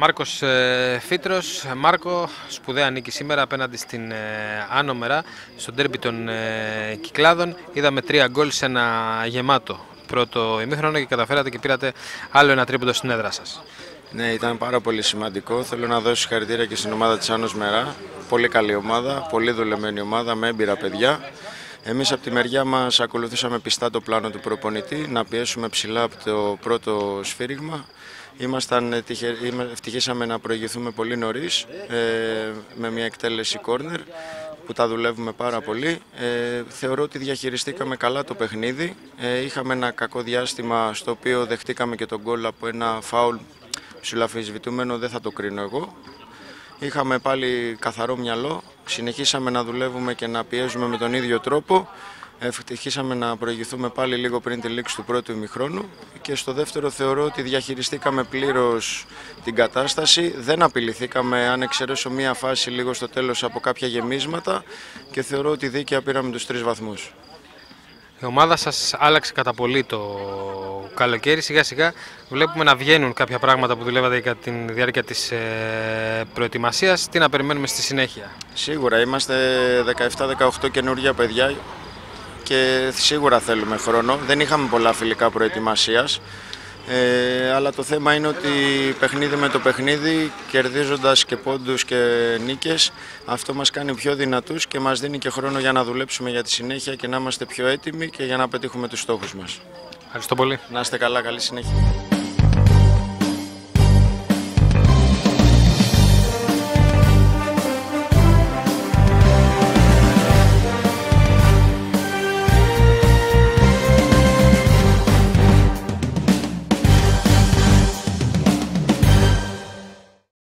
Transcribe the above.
Μάρκος ε, Φίτρος. Μάρκο, σπουδαία νίκη σήμερα απέναντι στην ε, Άνομερα στο ντέρμπι των ε, Κυκλάδων. Είδαμε τρία γκολ σε ένα γεμάτο πρώτο ημίχρονο και καταφέρατε και πήρατε άλλο ένα τρίποντο στην έδρα σας. Ναι, ήταν πάρα πολύ σημαντικό. Θέλω να δώσω συγχαρητήρια και στην ομάδα της Άνος Μερά. Πολύ καλή ομάδα, πολύ δουλεμένη ομάδα με έμπειρα παιδιά. Εμείς από τη μεριά μας ακολουθήσαμε πιστά το πλάνο του προπονητή, να πιέσουμε ψηλά από το πρώτο σφύριγμα. Ήμασταν, ευτυχήσαμε να προηγηθούμε πολύ νωρίς ε, με μια εκτέλεση corner που τα δουλεύουμε πάρα πολύ. Ε, θεωρώ ότι διαχειριστήκαμε καλά το παιχνίδι. Ε, είχαμε ένα κακό διάστημα στο οποίο δεχτήκαμε και τον γκολ από ένα φάουλ ψηλαφισβητούμενο, δεν θα το κρίνω εγώ. Είχαμε πάλι καθαρό μυαλό, συνεχίσαμε να δουλεύουμε και να πιέζουμε με τον ίδιο τρόπο. Ευτυχήσαμε να προηγηθούμε πάλι λίγο πριν τη λήξη του πρώτου ημιχρόνου και στο δεύτερο θεωρώ ότι διαχειριστήκαμε πλήρως την κατάσταση. Δεν απειληθήκαμε αν εξαιρέσω μία φάση λίγο στο τέλος από κάποια γεμίσματα και θεωρώ ότι δίκαια πήραμε τους τρεις βαθμούς. Η ομάδα σας άλλαξε κατά πολύ το καλοκαίρι. Σιγά σιγά βλέπουμε να βγαίνουν κάποια πράγματα που δουλεύατε κατά τη διάρκεια της ε, προετοιμασίας. Τι να περιμένουμε στη συνέχεια; Σίγουρα είμαστε 17-18 καινούργια παιδιά και σίγουρα θέλουμε χρόνο. Δεν είχαμε πολλά φιλικά προετοιμασίας. Ε, αλλά το θέμα είναι ότι παιχνίδι με το παιχνίδι, κερδίζοντας και πόντους και νίκες, αυτό μας κάνει πιο δυνατούς και μας δίνει και χρόνο για να δουλέψουμε για τη συνέχεια και να είμαστε πιο έτοιμοι και για να πετύχουμε τους στόχους μας. Ευχαριστώ πολύ. Να είστε καλά, καλή συνέχεια.